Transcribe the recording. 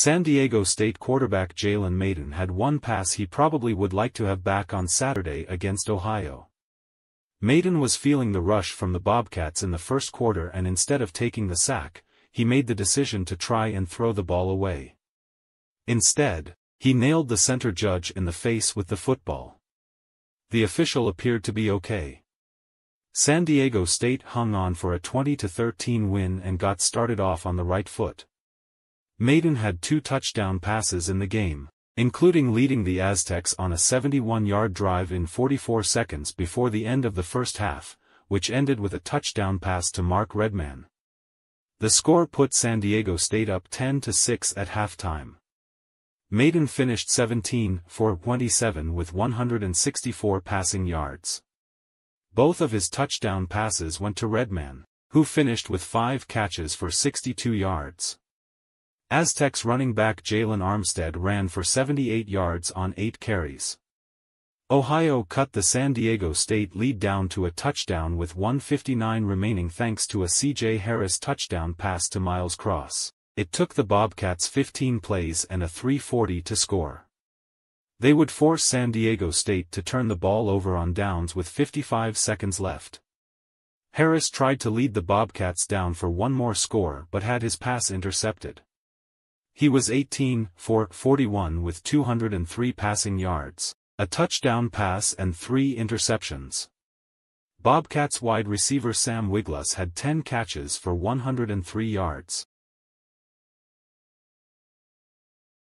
San Diego State quarterback Jalen Mayden had one pass he probably would like to have back on Saturday against Ohio. Mayden was feeling the rush from the Bobcats in the first quarter and instead of taking the sack, he made the decision to try and throw the ball away. Instead, he nailed the center judge in the face with the football. The official appeared to be okay. San Diego State hung on for a 20-13 win and got started off on the right foot. Mayden had two touchdown passes in the game, including leading the Aztecs on a 71-yard drive in 44 seconds before the end of the first half, which ended with a touchdown pass to Mark Redman. The score put San Diego State up 10-6 at halftime. Mayden finished 17 for 27 with 164 passing yards. Both of his touchdown passes went to Redman, who finished with five catches for 62 yards. Aztecs running back Jaylon Armstead ran for 78 yards on 8 carries. Ohio cut the San Diego State lead down to a touchdown with 159 remaining thanks to a C.J. Harris touchdown pass to Miles Cross. It took the Bobcats 15 plays and a 340 to score. They would force San Diego State to turn the ball over on downs with 55 seconds left. Harris tried to lead the Bobcats down for one more score but had his pass intercepted. He was 18 for 41 with 203 passing yards, a touchdown pass and three interceptions. Bobcats wide receiver Sam Wiglusz had 10 catches for 103 yards.